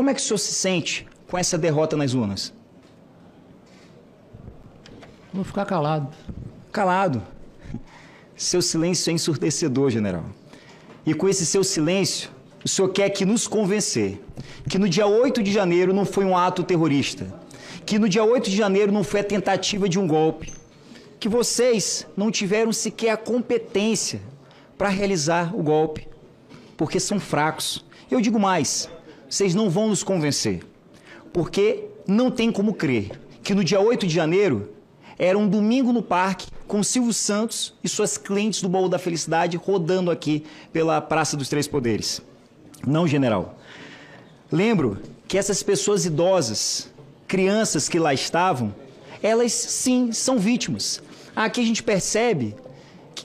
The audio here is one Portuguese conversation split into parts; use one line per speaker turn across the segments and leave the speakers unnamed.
Como é que o senhor se sente com essa derrota nas urnas?
Vou ficar calado.
Calado. Seu silêncio é ensurdecedor, general. E com esse seu silêncio, o senhor quer que nos convencer que no dia 8 de janeiro não foi um ato terrorista, que no dia 8 de janeiro não foi a tentativa de um golpe, que vocês não tiveram sequer a competência para realizar o golpe, porque são fracos. Eu digo mais, vocês não vão nos convencer, porque não tem como crer que no dia 8 de janeiro era um domingo no parque com Silvio Santos e suas clientes do Baú da Felicidade rodando aqui pela Praça dos Três Poderes. Não, general. Lembro que essas pessoas idosas, crianças que lá estavam, elas sim são vítimas. Aqui a gente percebe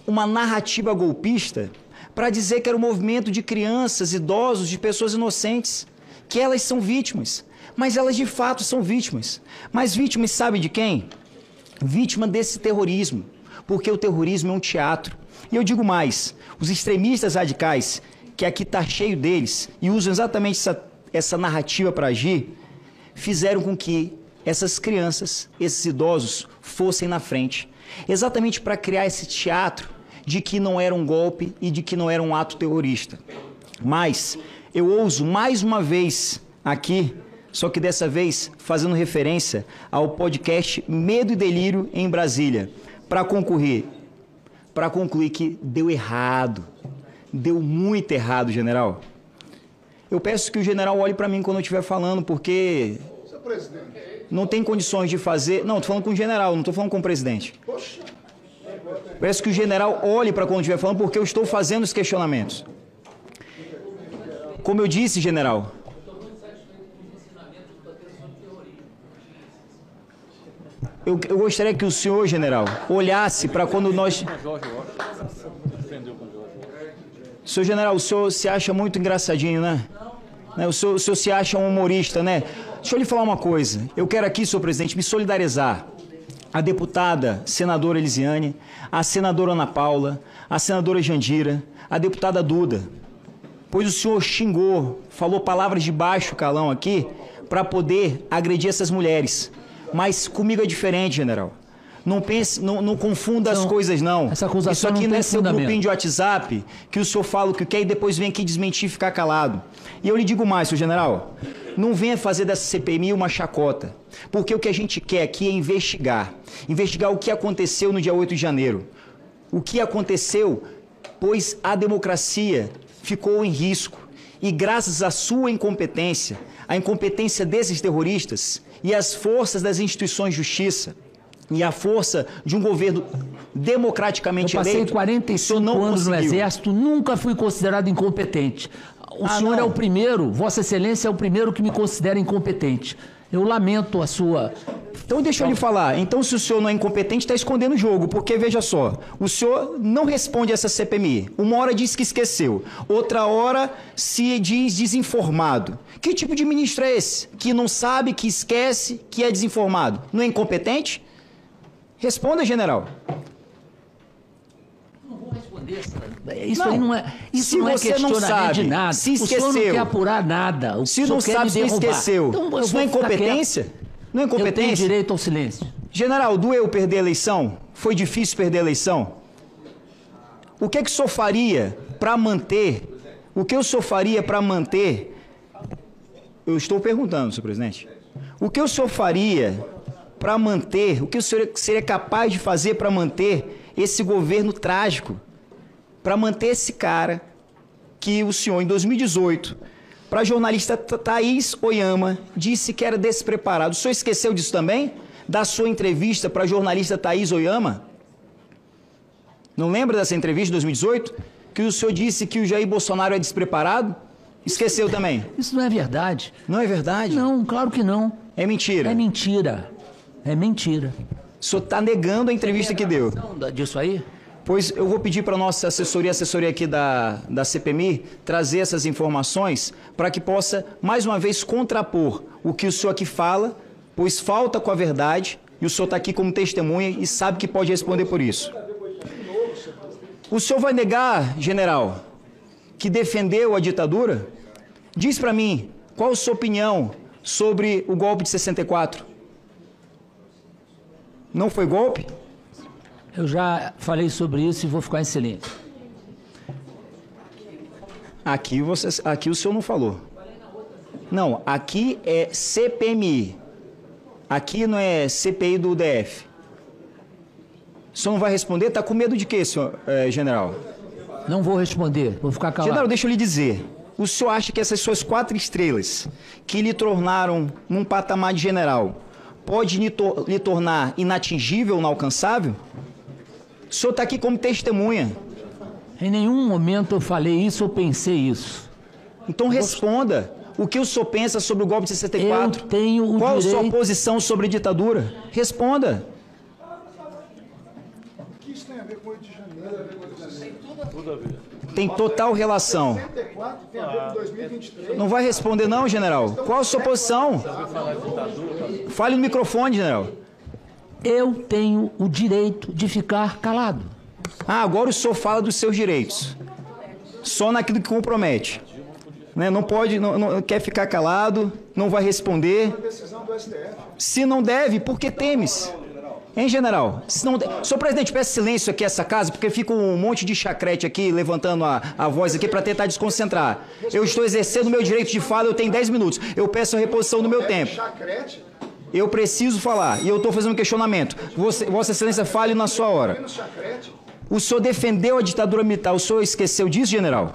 uma narrativa golpista para dizer que era um movimento de crianças, idosos, de pessoas inocentes, que elas são vítimas. Mas elas de fato são vítimas. Mas vítimas sabe de quem? Vítima desse terrorismo. Porque o terrorismo é um teatro. E eu digo mais: os extremistas radicais, que aqui está cheio deles, e usam exatamente essa, essa narrativa para agir, fizeram com que essas crianças, esses idosos, fossem na frente. Exatamente para criar esse teatro de que não era um golpe e de que não era um ato terrorista. Mas eu ouso mais uma vez aqui, só que dessa vez fazendo referência ao podcast Medo e Delírio em Brasília, para concluir, para concluir que deu errado. Deu muito errado, general. Eu peço que o general olhe para mim quando eu estiver falando, porque não tem condições de fazer. Não, estou falando com o general, não estou falando com o presidente. Peço que o general olhe para quando estiver falando, porque eu estou fazendo os questionamentos. Como eu disse, general. Eu, eu gostaria que o senhor, general, olhasse para quando nós. Senhor general, o senhor se acha muito engraçadinho, né? né? O, senhor, o senhor se acha um humorista, né? Deixa eu lhe falar uma coisa. Eu quero aqui, senhor presidente, me solidarizar. A deputada senadora Elisiane, a senadora Ana Paula, a senadora Jandira, a deputada Duda. Pois o senhor xingou, falou palavras de baixo calão aqui para poder agredir essas mulheres. Mas comigo é diferente, general. Não pense, não, não confunda as coisas, não.
Essa acusação
Isso aqui
não
não, é seu grupinho de WhatsApp que o senhor fala o que quer e depois vem aqui desmentir e ficar calado. E eu lhe digo mais, senhor general. Não venha fazer dessa CPMI uma chacota. Porque o que a gente quer aqui é investigar. Investigar o que aconteceu no dia 8 de janeiro. O que aconteceu, pois a democracia ficou em risco. E graças à sua incompetência, a incompetência desses terroristas e as forças das instituições de justiça e a força de um governo democraticamente
Eu passei
eleito, o
45
senhor não
anos no
conseguiu.
Exército, nunca fui considerado incompetente. O
Ah,
senhor
não.
é o primeiro, Vossa Excelência é o primeiro que me considera incompetente. Eu lamento a sua.
Então deixa eu lhe falar. Então se o senhor não é incompetente, está escondendo o jogo. Porque veja só, o senhor não responde essa CPMI. Uma hora diz que esqueceu, outra hora se diz desinformado. Que tipo de ministro é esse? Que não sabe, que esquece, que é desinformado? Não é incompetente? Responda, general.
Não vou responder essa. Isso
Não.
aí não é. Isso
Se
não é
você não
questionamento
sabe,
de nada.
se
O senhor não
esqueceu.
quer apurar nada. O
Se
senhor
não sabe, se esqueceu.
Então,
Isso não é incompetência? Não é
Eu tenho
incompetência?
direito ao silêncio.
General, doeu perder a eleição? Foi difícil perder a eleição? O que, é que o senhor faria para manter? O que o senhor faria para manter? Eu estou perguntando, senhor presidente. O que o senhor faria para manter? O que o senhor seria capaz de fazer para manter esse governo trágico? Para manter esse cara que o senhor, em 2018, para a jornalista Tha- Thaís Oyama, disse que era despreparado. O senhor esqueceu disso também? Da sua entrevista para a jornalista Thaís Oyama? Não lembra dessa entrevista de 2018? Que o senhor disse que o Jair Bolsonaro é despreparado? Esqueceu também?
Isso não é verdade.
Não é verdade?
Não, claro que não.
É mentira.
É mentira. É mentira.
O senhor está negando a entrevista que deu.
Não, da- disso aí?
Pois eu vou pedir para a nossa assessoria, assessoria aqui da, da CPMI, trazer essas informações para que possa, mais uma vez, contrapor o que o senhor aqui fala, pois falta com a verdade, e o senhor está aqui como testemunha e sabe que pode responder por isso. O senhor vai negar, general, que defendeu a ditadura? Diz para mim, Qual a sua opinião sobre o golpe de 64? Não foi golpe?
Eu já falei sobre isso e vou ficar em silêncio.
Aqui, você, aqui o senhor não falou. Não, aqui é CPMI. Aqui não é CPI do DF. O senhor não vai responder? Está com medo de quê, senhor, eh, general?
Não vou responder, vou ficar calado.
General, deixa eu lhe dizer. O senhor acha que essas suas quatro estrelas, que lhe tornaram num patamar de general, pode lhe, lhe tornar inatingível, inalcançável? O senhor está aqui como testemunha.
Em nenhum momento eu falei isso ou pensei isso.
Então responda. O que o senhor pensa sobre o golpe de 64?
Eu tenho o
Qual a sua
direito-
posição sobre a ditadura? Responda.
O que isso tem a ver com 8 de janeiro?
Tem total relação.
64 tem a ver com 2023.
Não vai responder não, general? Qual a sua posição? Fale no microfone, general.
Eu tenho o direito de ficar calado.
Ah, agora o senhor fala dos seus direitos. Só naquilo que compromete. Né? Não pode, não, não- quer ficar calado, não vai responder. Se não deve, por que temes? Hein, general? Se não de... Senhor presidente, peça silêncio aqui essa casa, porque fica um monte de chacrete aqui, levantando a, a voz aqui para tentar desconcentrar. Eu estou exercendo o meu direito de fala, eu tenho 10 minutos. Eu peço a reposição do meu tempo.
Chacrete,
Eu preciso falar, e eu estou fazendo um questionamento. Você- Vossa Excelência, fale na sua hora. O senhor defendeu a ditadura militar, o senhor esqueceu disso, general?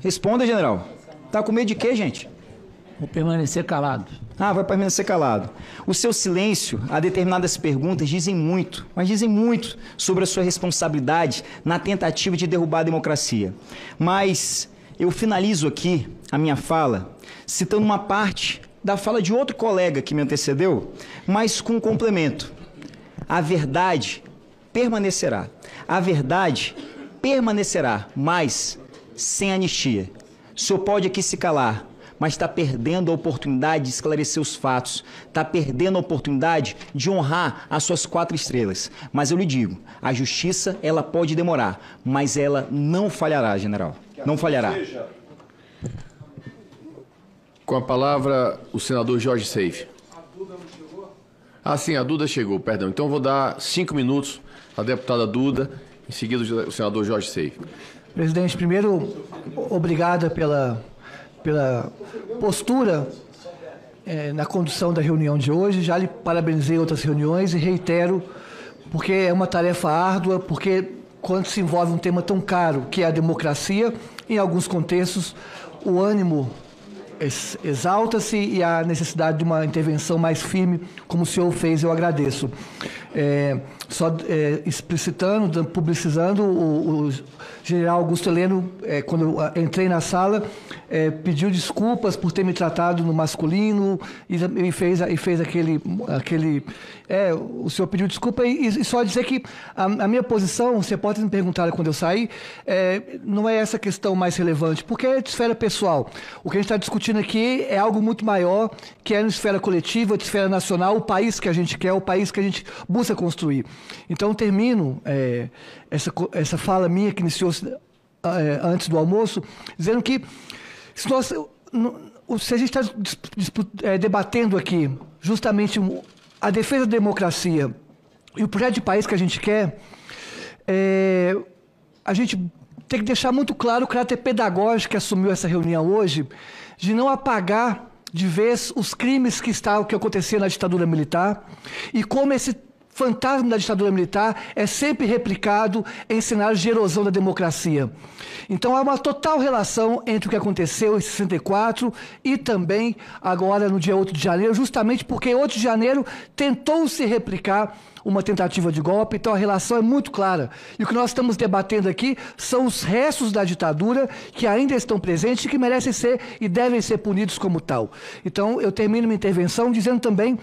Responda, general. Tá com medo de quê, gente?
Vou permanecer calado.
Ah, vai permanecer calado. O seu silêncio a determinadas perguntas dizem muito, mas dizem muito sobre a sua responsabilidade na tentativa de derrubar a democracia. Mas eu finalizo aqui a minha fala citando uma parte da fala de outro colega que me antecedeu, mas com um complemento. A verdade permanecerá. A verdade permanecerá, mas sem anistia. O senhor pode aqui se calar, mas está perdendo a oportunidade de esclarecer os fatos, está perdendo a oportunidade de honrar as suas quatro estrelas. Mas eu lhe digo, a justiça ela pode demorar, mas ela não falhará, general. Não falhará.
Com a palavra, o senador Jorge Seife. Ah, sim, a Duda chegou, perdão. Então vou dar cinco minutos à deputada Duda, em seguida o senador Jorge Seife.
Presidente, primeiro, obrigada pela, pela postura eh, na condução da reunião de hoje. Já lhe parabenizei em outras reuniões e reitero, porque é uma tarefa árdua, porque quando se envolve um tema tão caro que é a democracia, em alguns contextos, o ânimo exalta-se e a necessidade de uma intervenção mais firme, como o senhor fez, eu agradeço. É, só é, explicitando, publicizando, o, o general Augusto Heleno, é, quando eu entrei na sala, é, pediu desculpas por ter me tratado no masculino e, e fez, e fez aquele. aquele é, o senhor pediu desculpa e, e só dizer que a, a minha posição, você pode me perguntar quando eu sair, é, não é essa questão mais relevante, porque é de esfera pessoal. O que a gente está discutindo aqui é algo muito maior, que é na esfera coletiva, de esfera nacional, o país que a gente quer, o país que a gente busca construir. Então, termino é, essa, essa fala minha que iniciou é, antes do almoço, dizendo que se, nós, se a gente está é, debatendo aqui justamente a defesa da democracia e o projeto de país que a gente quer, é, a gente tem que deixar muito claro o caráter pedagógico que assumiu essa reunião hoje, de não apagar de vez os crimes que estavam que aconteciam na ditadura militar e como esse fantasma da ditadura militar é sempre replicado em cenários de erosão da democracia. Então há uma total relação entre o que aconteceu em 64 e também agora no dia 8 de janeiro, justamente porque 8 de janeiro tentou se replicar uma tentativa de golpe, então a relação é muito clara. E o que nós estamos debatendo aqui são os restos da ditadura que ainda estão presentes e que merecem ser e devem ser punidos como tal. Então eu termino minha intervenção dizendo também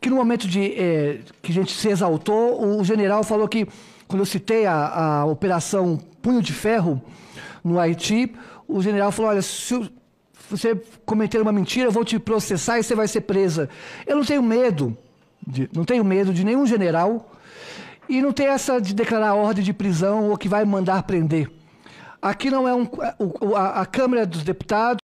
que no momento de eh, que a gente se exaltou, o general falou que quando eu citei a, a operação Punho de Ferro no Haiti, o general falou: olha, se você cometer uma mentira, eu vou te processar e você vai ser presa. Eu não tenho medo, de- não tenho medo de nenhum general e não tenho essa de declarar ordem de prisão ou que vai mandar prender. Aqui não é um. o- A, a Câmara dos Deputados.